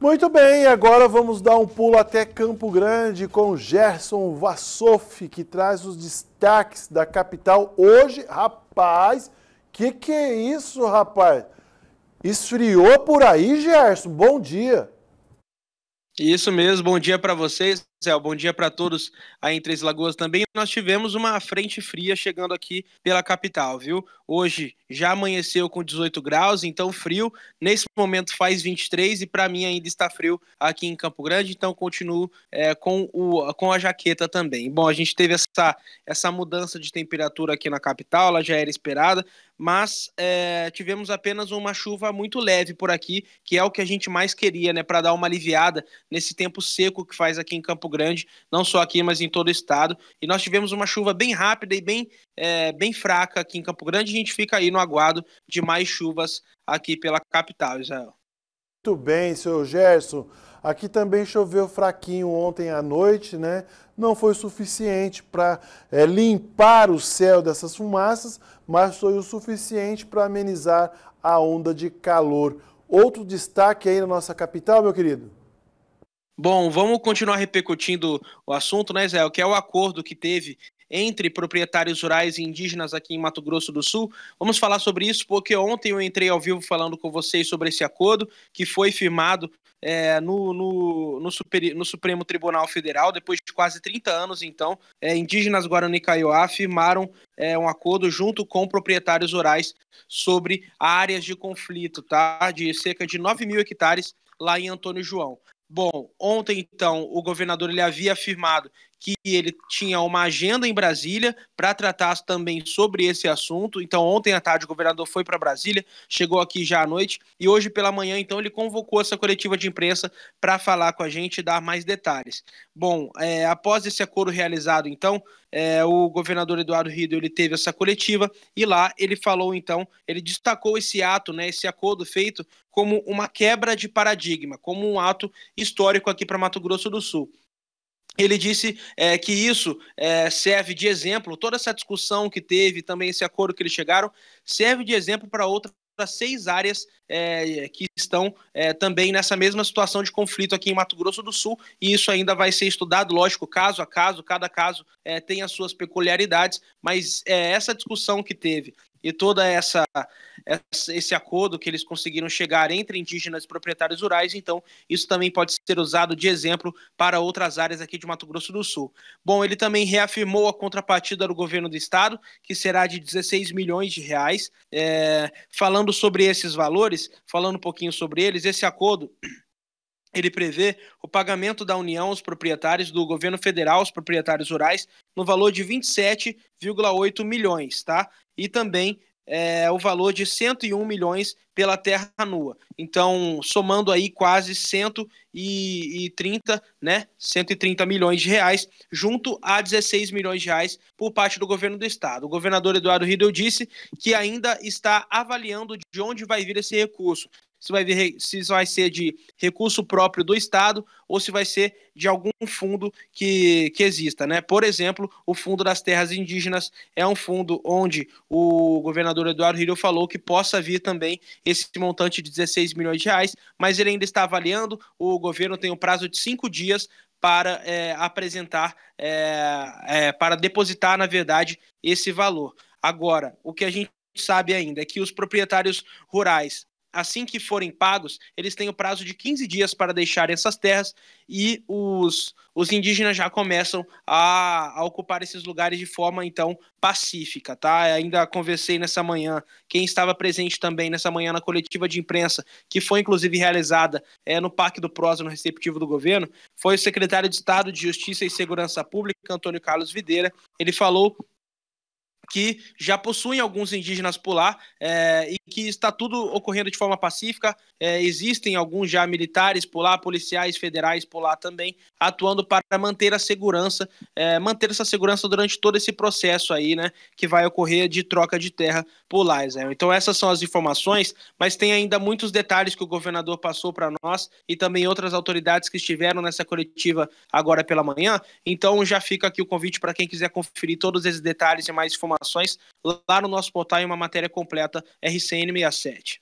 Muito bem, agora vamos dar um pulo até Campo Grande com Gerson Vassoff, que traz os destaques da capital hoje. Rapaz, que que é isso, rapaz? Esfriou por aí, Gerson? Bom dia. Isso mesmo, bom dia para vocês. Zé, bom dia para todos aí em Três Lagoas também. Nós tivemos uma frente fria chegando aqui pela capital, viu? Hoje já amanheceu com 18 graus, então frio. Nesse momento faz 23 e para mim ainda está frio aqui em Campo Grande, então continuo é, com, o, com a jaqueta também. Bom, a gente teve essa, essa mudança de temperatura aqui na capital, ela já era esperada, mas é, tivemos apenas uma chuva muito leve por aqui, que é o que a gente mais queria, né? Para dar uma aliviada nesse tempo seco que faz aqui em Campo Grande, não só aqui, mas em todo o estado. E nós tivemos uma chuva bem rápida e bem, é, bem fraca aqui em Campo Grande. A gente fica aí no aguardo de mais chuvas aqui pela capital, Israel. Muito bem, senhor Gerson. Aqui também choveu fraquinho ontem à noite, né? Não foi suficiente para é, limpar o céu dessas fumaças, mas foi o suficiente para amenizar a onda de calor. Outro destaque aí na nossa capital, meu querido? Bom, vamos continuar repercutindo o assunto, né, Zé? Que é o acordo que teve entre proprietários rurais e indígenas aqui em Mato Grosso do Sul. Vamos falar sobre isso porque ontem eu entrei ao vivo falando com vocês sobre esse acordo que foi firmado é, no, no, no, super, no, Supremo Tribunal Federal, depois de quase 30 anos, então, é, indígenas Guarani Kaiowá firmaram é, um acordo junto com proprietários rurais sobre áreas de conflito, tá? De cerca de 9 mil hectares lá em Antônio João. Bom, ontem então o governador ele havia afirmado que ele tinha uma agenda em Brasília para tratar também sobre esse assunto. Então, ontem à tarde, o governador foi para Brasília, chegou aqui já à noite, e hoje pela manhã, então, ele convocou essa coletiva de imprensa para falar com a gente e dar mais detalhes. Bom, é, após esse acordo realizado, então, é, o governador Eduardo Rido ele teve essa coletiva e lá ele falou, então, ele destacou esse ato, né, esse acordo feito como uma quebra de paradigma, como um ato histórico aqui para Mato Grosso do Sul. Ele disse é, que isso é, serve de exemplo, toda essa discussão que teve, também esse acordo que eles chegaram, serve de exemplo para outras seis áreas é, que estão é, também nessa mesma situação de conflito aqui em Mato Grosso do Sul, e isso ainda vai ser estudado, lógico, caso a caso, cada caso é, tem as suas peculiaridades, mas é, essa discussão que teve e toda essa, esse acordo que eles conseguiram chegar entre indígenas e proprietários rurais, então isso também pode ser usado de exemplo para outras áreas aqui de Mato Grosso do Sul. Bom, ele também reafirmou a contrapartida do governo do estado, que será de 16 milhões de reais. É, falando sobre esses valores, falando um pouquinho sobre eles, esse acordo ele prevê o pagamento da União aos proprietários do governo federal, aos proprietários rurais, no valor de 27,8 milhões, tá? E também é, o valor de 101 milhões pela terra nua. Então, somando aí quase 130, né, 130 milhões de reais, junto a 16 milhões de reais por parte do governo do estado. O governador Eduardo Riedel disse que ainda está avaliando de onde vai vir esse recurso, se vai, vir, se vai ser de recurso próprio do Estado ou se vai ser de algum fundo que, que exista. Né? Por exemplo, o Fundo das Terras Indígenas é um fundo onde o governador Eduardo Rio falou que possa vir também esse montante de 16 milhões de reais, mas ele ainda está avaliando. O governo tem um prazo de cinco dias para é, apresentar, é, é, para depositar, na verdade, esse valor. Agora, o que a gente sabe ainda é que os proprietários rurais assim que forem pagos, eles têm o prazo de 15 dias para deixar essas terras e os, os indígenas já começam a, a, ocupar esses lugares de forma, então, pacífica, tá? Ainda conversei nessa manhã, quem estava presente também nessa manhã na coletiva de imprensa, que foi inclusive realizada é, no Parque do Prosa, no receptivo do governo, foi o secretário de Estado de Justiça e Segurança Pública, Antônio Carlos Videira. Ele falou que já possuem alguns indígenas por lá é, e que está tudo ocorrendo de forma pacífica. É, existem alguns já militares por lá, policiais federais por lá também, atuando para manter a segurança, é, manter essa segurança durante todo esse processo aí, né, que vai ocorrer de troca de terra por lá, Israel. Então essas são as informações, mas tem ainda muitos detalhes que o governador passou para nós e também outras autoridades que estiveram nessa coletiva agora pela manhã. Então já fica aqui o convite para quem quiser conferir todos esses detalhes e mais informações lá no nosso portal em uma matéria completa RCN67.